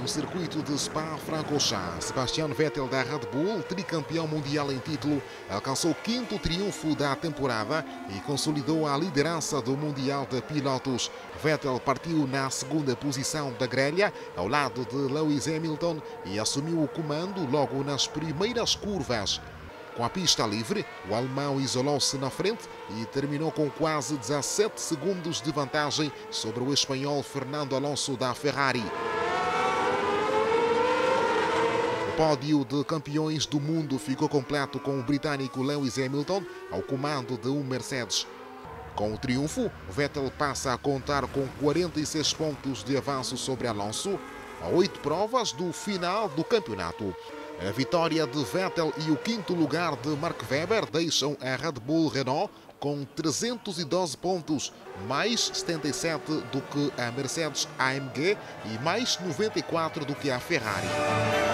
No circuito de Spa-Francorchamps, Sebastian Vettel da Red Bull, tricampeão mundial em título, alcançou o quinto triunfo da temporada e consolidou a liderança do Mundial de Pilotos. Vettel partiu na segunda posição da grelha, ao lado de Lewis Hamilton, e assumiu o comando logo nas primeiras curvas. Com a pista livre, o alemão isolou-se na frente e terminou com quase 17 segundos de vantagem sobre o espanhol Fernando Alonso da Ferrari. O pódio de campeões do mundo ficou completo com o britânico Lewis Hamilton ao comando de um Mercedes. Com o triunfo, Vettel passa a contar com 46 pontos de avanço sobre Alonso, a oito provas do final do campeonato. A vitória de Vettel e o quinto lugar de Mark Webber deixam a Red Bull Renault com 312 pontos, mais 77 do que a Mercedes AMG e mais 94 do que a Ferrari.